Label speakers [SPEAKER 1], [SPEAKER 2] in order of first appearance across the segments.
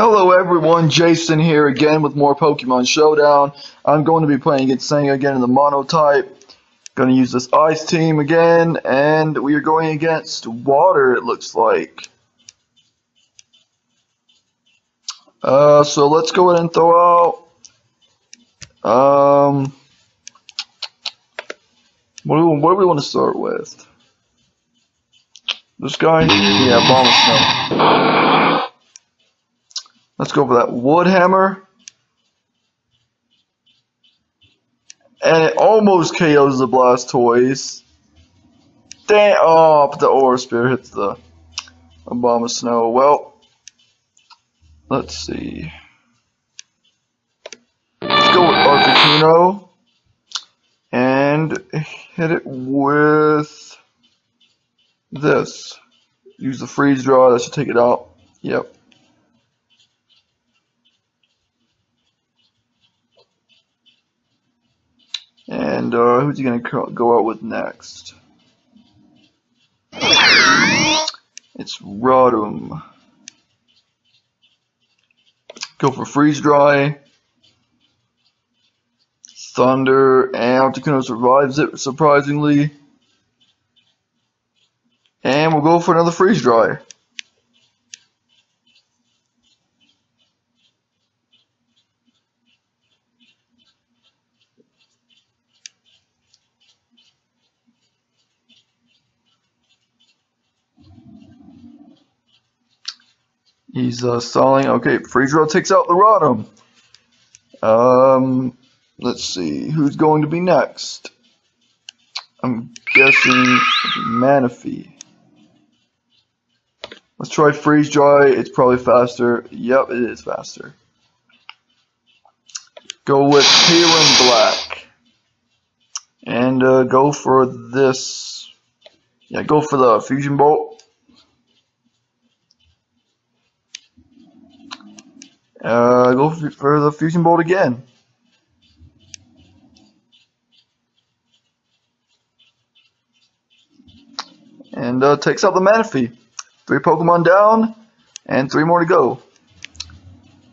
[SPEAKER 1] Hello everyone, Jayson here again with more Pokemon Showdown. I'm going to be playing against Sanga again in the Monotype. Going to use this Ice team again, and we are going against Water, it looks like. Uh, so let's go ahead and throw out, um, what do we, what do we want to start with? This guy? Yeah, Abomasnow. Let's go for that wood hammer. And it almost KOs the Blastoise. Damn, oh, but the Aura Sphere hits the Abomasnow. Well, let's see. Let's go with Articuno. And hit it with this. Use the Freeze Dry, that should take it out. Yep. And uh, who's he to go out with next? It's Rotom. Go for Freeze Dry. Thunder, and Articuno survives it, surprisingly. And we'll go for another Freeze Dry. He's uh, stalling. Okay, Freeze Dry takes out the Rotom. Um, let's see who's going to be next. I'm guessing Manaphy. Let's try Freeze Dry. It's probably faster. Yep, it is faster. Go with Kyurem Black. And uh, go for this. Yeah, go for the Fusion Bolt. Uh, go for the Fusion Bolt again. And uh, takes out the Manaphy. Three Pokemon down, and three more to go.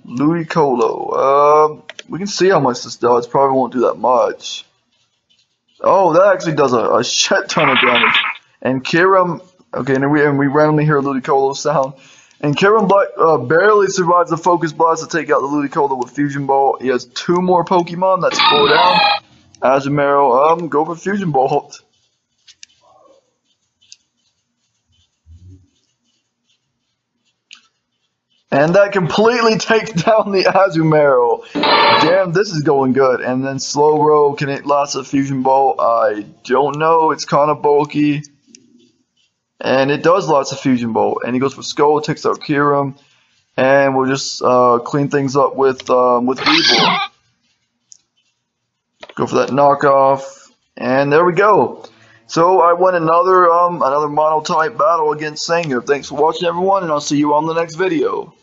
[SPEAKER 1] Ludicolo. Uh, we can see how much this does. Probably won't do that much. Oh, that actually does a, a shit ton of damage. And Kyurem, okay, and we, and we randomly hear Ludicolo sound. And Kyurem Black uh, barely survives the Focus Blast to take out the Ludicolo with Fusion Bolt. He has two more Pokemon. That's four down. Azumarill, um, go for Fusion Bolt. And that completely takes down the Azumarill. Damn, this is going good. And then Slowbro, can it last a Fusion Bolt? I don't know. It's kind of bulky. And it does lots of Fusion Bolt. And he goes for Skull, takes out Kyurem. And we'll just uh, clean things up with um, with Weavile. Go for that knockoff. And there we go. So I won another um, another monotype battle against Sanga. Thanks for watching everyone, and I'll see you on the next video.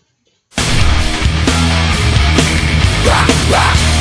[SPEAKER 1] Rock.